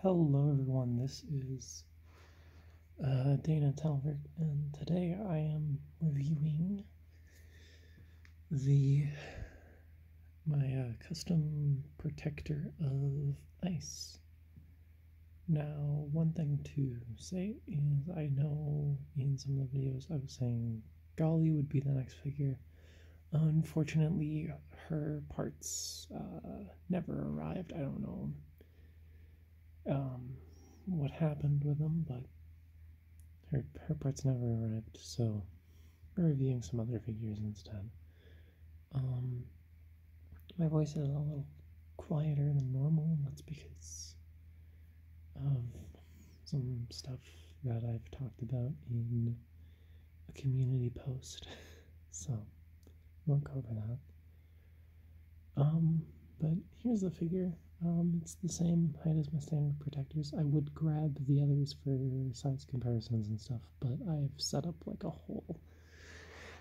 Hello, everyone. This is uh, Dana Talbert, and today I am reviewing the my uh, custom protector of ice. Now, one thing to say is I know in some of the videos I was saying Golly would be the next figure. Unfortunately, her parts uh, never arrived. I don't know um, what happened with them, but her her parts never arrived. So we're reviewing some other figures instead. Um, my voice is a little quieter than normal. And that's because of some stuff that I've talked about in a community post. So won't go over that. Um, but here's the figure. Um, it's the same height as my standard protectors. I would grab the others for size comparisons and stuff, but I've set up like a whole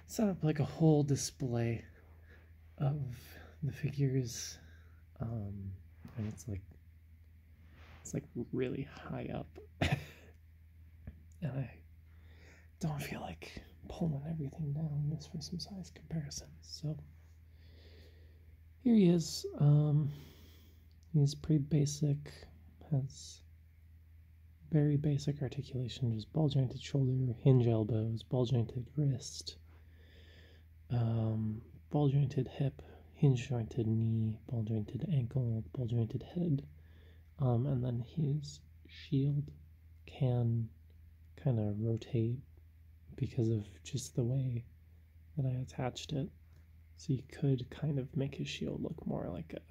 set up like a whole display of the figures. Um, and it's like it's like really high up. and I don't feel like pulling everything down just for some size comparisons. So here he is. Um, he's pretty basic, has very basic articulation, just ball jointed shoulder, hinge elbows, ball jointed wrist, um, ball jointed hip, hinge jointed knee, ball jointed ankle, ball jointed head, um, and then his shield can kind of rotate because of just the way that I attached it. So you could kind of make his shield look more like a.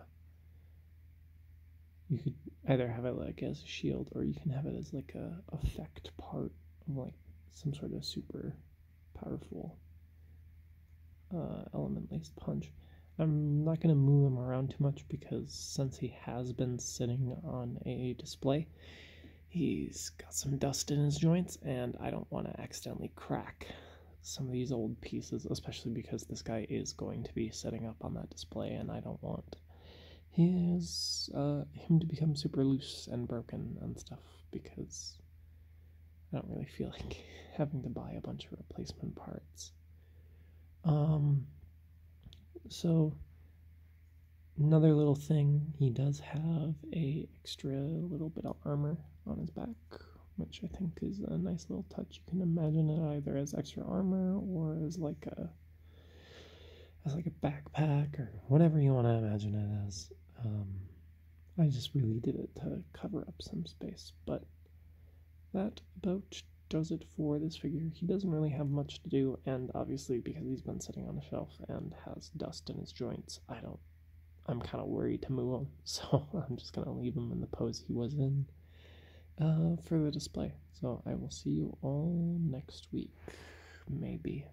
You could either have it like as a shield, or you can have it as like a effect part of like some sort of super powerful uh, element laced punch. I'm not going to move him around too much because since he has been sitting on a display, he's got some dust in his joints, and I don't want to accidentally crack some of these old pieces, especially because this guy is going to be setting up on that display, and I don't want his uh, him to become super loose and broken and stuff because I don't really feel like having to buy a bunch of replacement parts. Um, so another little thing, he does have a extra little bit of armor on his back, which I think is a nice little touch. You can imagine it either as extra armor or as like a as like a backpack or whatever you want to imagine it as. Um, I just really did it to cover up some space, but that about does it for this figure. He doesn't really have much to do, and obviously because he's been sitting on a shelf and has dust in his joints, I don't. I'm kind of worried to move him, so I'm just gonna leave him in the pose he was in uh, for the display. So I will see you all next week, maybe.